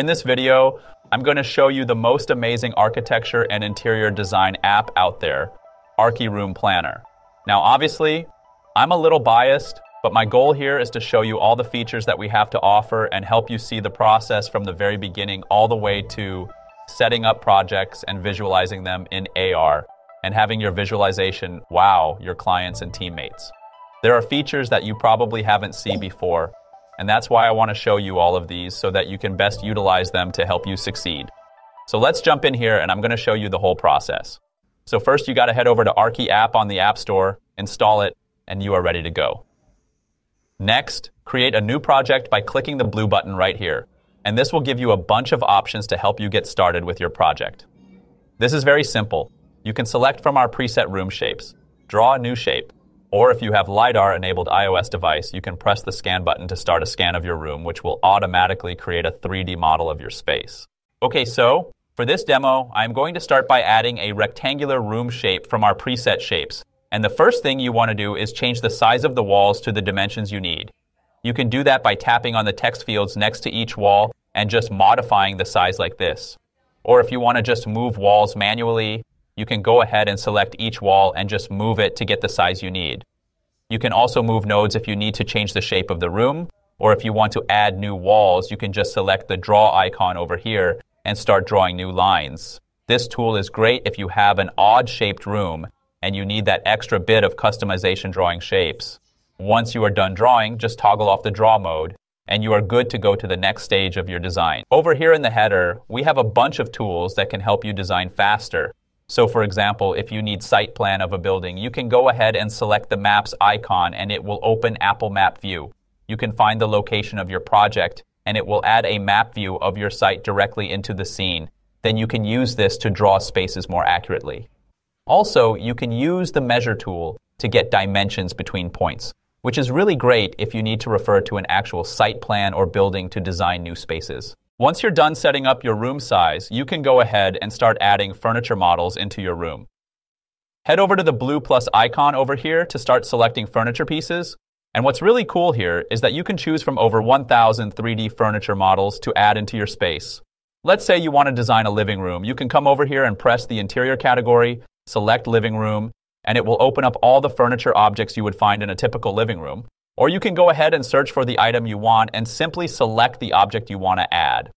In this video, I'm going to show you the most amazing architecture and interior design app out there, ARki Room Planner. Now, obviously, I'm a little biased, but my goal here is to show you all the features that we have to offer and help you see the process from the very beginning all the way to setting up projects and visualizing them in AR and having your visualization wow your clients and teammates. There are features that you probably haven't seen before, and that's why I want to show you all of these so that you can best utilize them to help you succeed. So let's jump in here and I'm going to show you the whole process. So first you got to head over to ARki app on the App Store, install it, and you are ready to go. Next, create a new project by clicking the blue button right here, and this will give you a bunch of options to help you get started with your project. This is very simple. You can select from our preset room shapes, draw a new shape, or if you have LiDAR enabled iOS device, you can press the scan button to start a scan of your room, which will automatically create a 3D model of your space. Okay, so for this demo, I'm going to start by adding a rectangular room shape from our preset shapes. And the first thing you want to do is change the size of the walls to the dimensions you need. You can do that by tapping on the text fields next to each wall and just modifying the size like this. Or if you want to just move walls manually, you can go ahead and select each wall and just move it to get the size you need. You can also move nodes if you need to change the shape of the room, or if you want to add new walls, you can just select the draw icon over here and start drawing new lines. This tool is great if you have an odd shaped room and you need that extra bit of customization drawing shapes. Once you are done drawing, just toggle off the draw mode and you are good to go to the next stage of your design. Over here in the header, we have a bunch of tools that can help you design faster. So for example, if you need site plan of a building, you can go ahead and select the maps icon and it will open Apple Map View. You can find the location of your project and it will add a map view of your site directly into the scene. Then you can use this to draw spaces more accurately. Also, you can use the measure tool to get dimensions between points, which is really great if you need to refer to an actual site plan or building to design new spaces. Once you're done setting up your room size, you can go ahead and start adding furniture models into your room. Head over to the blue plus icon over here to start selecting furniture pieces. And what's really cool here is that you can choose from over 1,000 3D furniture models to add into your space. Let's say you want to design a living room. You can come over here and press the interior category, select living room, and it will open up all the furniture objects you would find in a typical living room. Or you can go ahead and search for the item you want and simply select the object you want to add.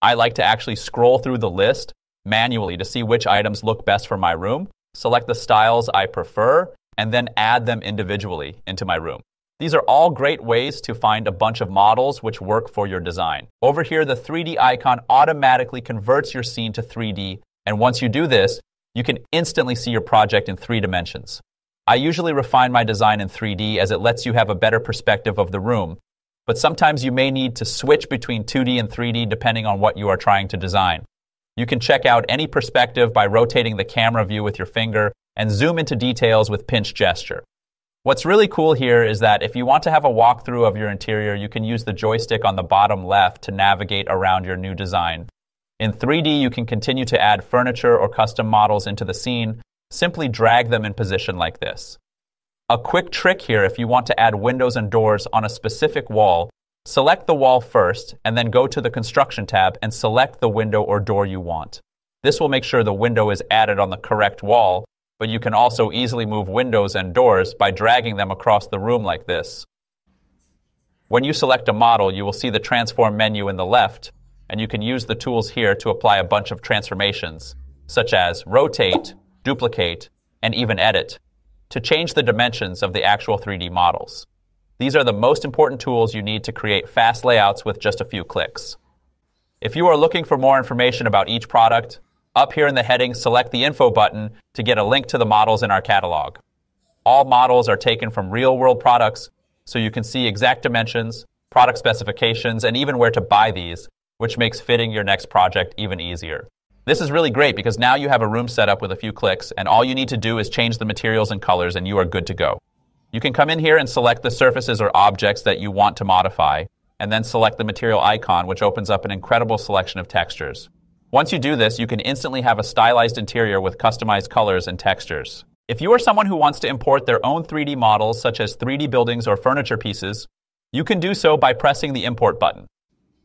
I like to actually scroll through the list manually to see which items look best for my room, select the styles I prefer, and then add them individually into my room. These are all great ways to find a bunch of models which work for your design. Over here, the 3D icon automatically converts your scene to 3D, and once you do this, you can instantly see your project in three dimensions. I usually refine my design in 3D as it lets you have a better perspective of the room, but sometimes you may need to switch between 2D and 3D depending on what you are trying to design. You can check out any perspective by rotating the camera view with your finger and zoom into details with pinch gesture. What's really cool here is that if you want to have a walkthrough of your interior, you can use the joystick on the bottom left to navigate around your new design. In 3D, you can continue to add furniture or custom models into the scene. Simply drag them in position like this. A quick trick here if you want to add windows and doors on a specific wall, select the wall first and then go to the Construction tab and select the window or door you want. This will make sure the window is added on the correct wall, but you can also easily move windows and doors by dragging them across the room like this. When you select a model, you will see the Transform menu in the left, and you can use the tools here to apply a bunch of transformations, such as rotate, duplicate, and even edit, to change the dimensions of the actual 3D models. These are the most important tools you need to create fast layouts with just a few clicks. If you are looking for more information about each product, up here in the heading, select the Info button to get a link to the models in our catalog. All models are taken from real world products, so you can see exact dimensions, product specifications, and even where to buy these which makes fitting your next project even easier. This is really great because now you have a room set up with a few clicks, and all you need to do is change the materials and colors, and you are good to go. You can come in here and select the surfaces or objects that you want to modify, and then select the material icon, which opens up an incredible selection of textures. Once you do this, you can instantly have a stylized interior with customized colors and textures. If you are someone who wants to import their own 3D models, such as 3D buildings or furniture pieces, you can do so by pressing the import button.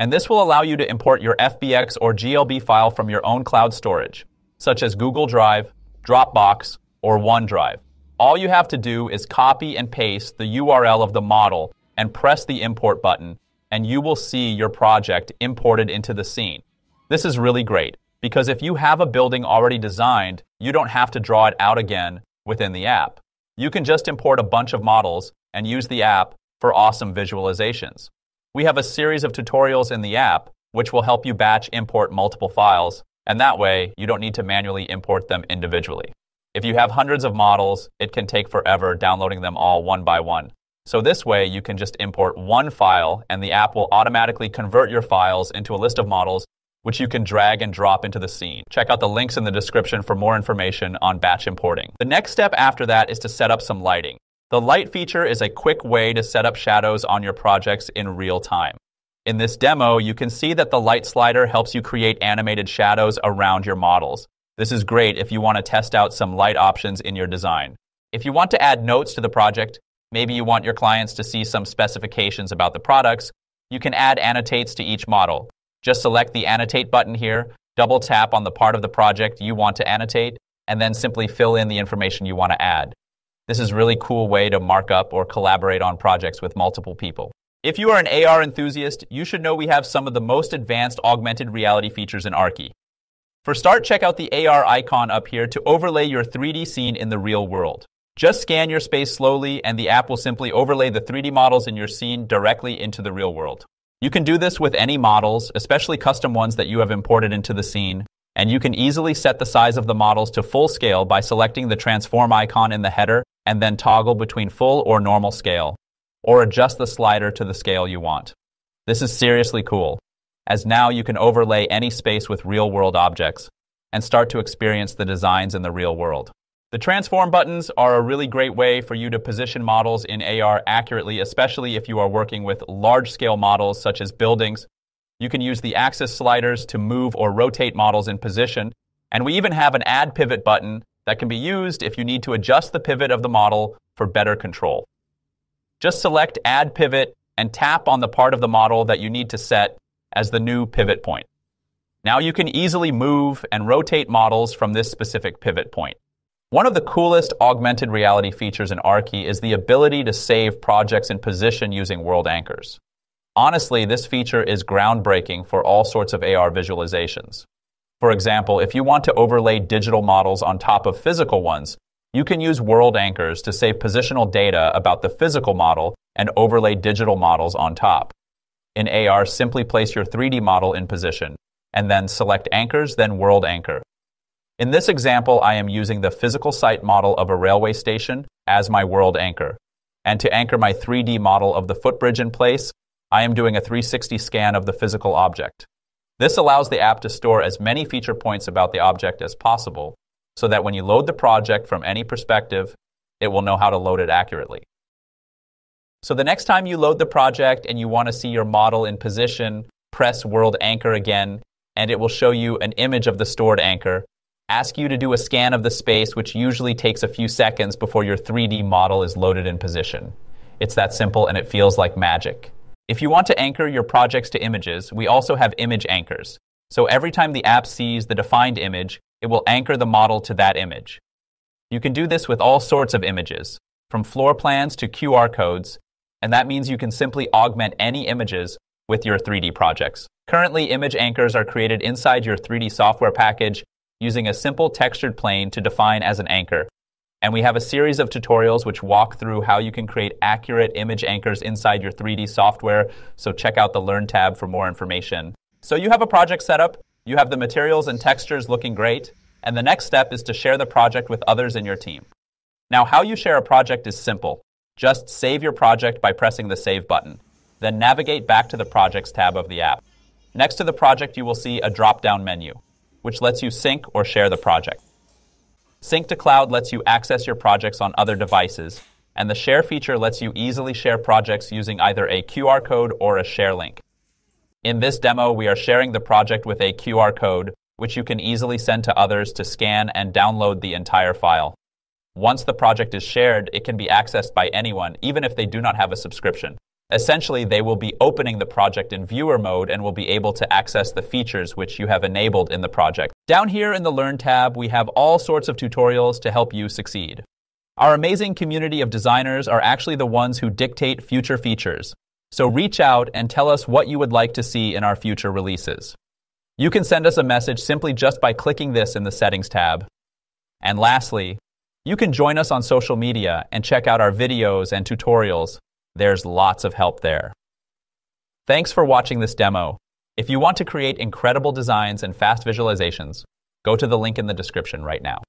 And this will allow you to import your FBX or GLB file from your own cloud storage, such as Google Drive, Dropbox, or OneDrive. All you have to do is copy and paste the URL of the model and press the import button, and you will see your project imported into the scene. This is really great because if you have a building already designed, you don't have to draw it out again within the app. You can just import a bunch of models and use the app for awesome visualizations. We have a series of tutorials in the app which will help you batch import multiple files, and that way you don't need to manually import them individually. If you have hundreds of models, it can take forever downloading them all one by one. So this way you can just import one file and the app will automatically convert your files into a list of models which you can drag and drop into the scene. Check out the links in the description for more information on batch importing. The next step after that is to set up some lighting. The light feature is a quick way to set up shadows on your projects in real time. In this demo, you can see that the light slider helps you create animated shadows around your models. This is great if you want to test out some light options in your design. If you want to add notes to the project, maybe you want your clients to see some specifications about the products, you can add annotates to each model. Just select the Annotate button here, double tap on the part of the project you want to annotate, and then simply fill in the information you want to add. This is a really cool way to mark up or collaborate on projects with multiple people. If you are an AR enthusiast, you should know we have some of the most advanced augmented reality features in ARki. For start, check out the AR icon up here to overlay your 3D scene in the real world. Just scan your space slowly and the app will simply overlay the 3D models in your scene directly into the real world. You can do this with any models, especially custom ones that you have imported into the scene, and you can easily set the size of the models to full scale by selecting the transform icon in the header and then toggle between full or normal scale, or adjust the slider to the scale you want. This is seriously cool, as now you can overlay any space with real-world objects and start to experience the designs in the real world. The transform buttons are a really great way for you to position models in AR accurately, especially if you are working with large scale models such as buildings. You can use the axis sliders to move or rotate models in position. And we even have an add pivot button that can be used if you need to adjust the pivot of the model for better control. Just select add pivot and tap on the part of the model that you need to set as the new pivot point. Now you can easily move and rotate models from this specific pivot point. One of the coolest augmented reality features in ARki is the ability to save projects in position using world anchors. Honestly, this feature is groundbreaking for all sorts of AR visualizations. For example, if you want to overlay digital models on top of physical ones, you can use world anchors to save positional data about the physical model and overlay digital models on top. In AR, simply place your 3D model in position, and then select anchors, then world anchor. In this example, I am using the physical site model of a railway station as my world anchor. And to anchor my 3D model of the footbridge in place, I am doing a 360 scan of the physical object. This allows the app to store as many feature points about the object as possible, so that when you load the project from any perspective, it will know how to load it accurately. So the next time you load the project and you want to see your model in position, press World Anchor again, and it will show you an image of the stored anchor, ask you to do a scan of the space, which usually takes a few seconds before your 3D model is loaded in position. It's that simple and it feels like magic. If you want to anchor your projects to images, we also have image anchors. So every time the app sees the defined image, it will anchor the model to that image. You can do this with all sorts of images, from floor plans to QR codes, and that means you can simply augment any images with your 3D projects. Currently, image anchors are created inside your 3D software package using a simple textured plane to define as an anchor. And we have a series of tutorials which walk through how you can create accurate image anchors inside your 3D software, so check out the Learn tab for more information. So you have a project set up, you have the materials and textures looking great, and the next step is to share the project with others in your team. Now, how you share a project is simple. Just save your project by pressing the Save button. Then navigate back to the Projects tab of the app. Next to the project, you will see a drop-down menu which lets you sync or share the project. Sync to Cloud lets you access your projects on other devices, and the Share feature lets you easily share projects using either a QR code or a share link. In this demo, we are sharing the project with a QR code, which you can easily send to others to scan and download the entire file. Once the project is shared, it can be accessed by anyone, even if they do not have a subscription. Essentially, they will be opening the project in viewer mode and will be able to access the features which you have enabled in the project. Down here in the Learn tab, we have all sorts of tutorials to help you succeed. Our amazing community of designers are actually the ones who dictate future features. So reach out and tell us what you would like to see in our future releases. You can send us a message simply just by clicking this in the Settings tab. And lastly, you can join us on social media and check out our videos and tutorials there's lots of help there. Thanks for watching this demo. If you want to create incredible designs and fast visualizations, go to the link in the description right now.